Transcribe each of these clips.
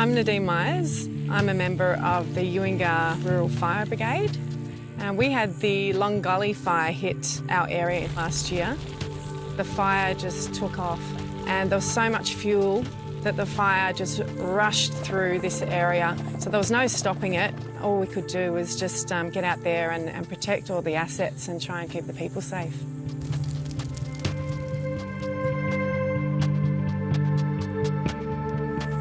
I'm Nadine Myers. I'm a member of the Ewingar Rural Fire Brigade. And we had the Long Gully fire hit our area last year. The fire just took off and there was so much fuel that the fire just rushed through this area. So there was no stopping it. All we could do was just um, get out there and, and protect all the assets and try and keep the people safe.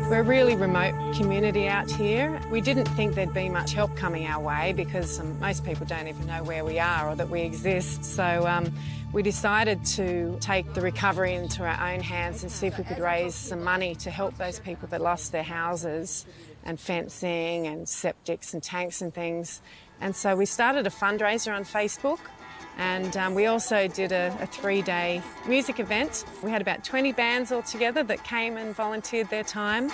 We're a really remote community out here. We didn't think there'd be much help coming our way because um, most people don't even know where we are or that we exist. So um, we decided to take the recovery into our own hands and see if we could raise some money to help those people that lost their houses and fencing and septics and tanks and things. And so we started a fundraiser on Facebook and um, we also did a, a three day music event. We had about 20 bands all together that came and volunteered their time.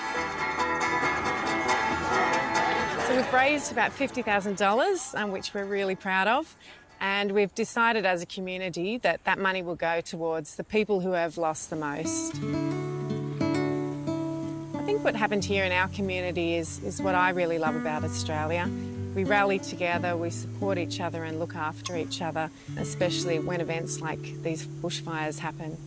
So we've raised about $50,000, um, which we're really proud of. And we've decided as a community that that money will go towards the people who have lost the most. I think what happened here in our community is, is what I really love about Australia. We rally together, we support each other and look after each other, especially when events like these bushfires happen.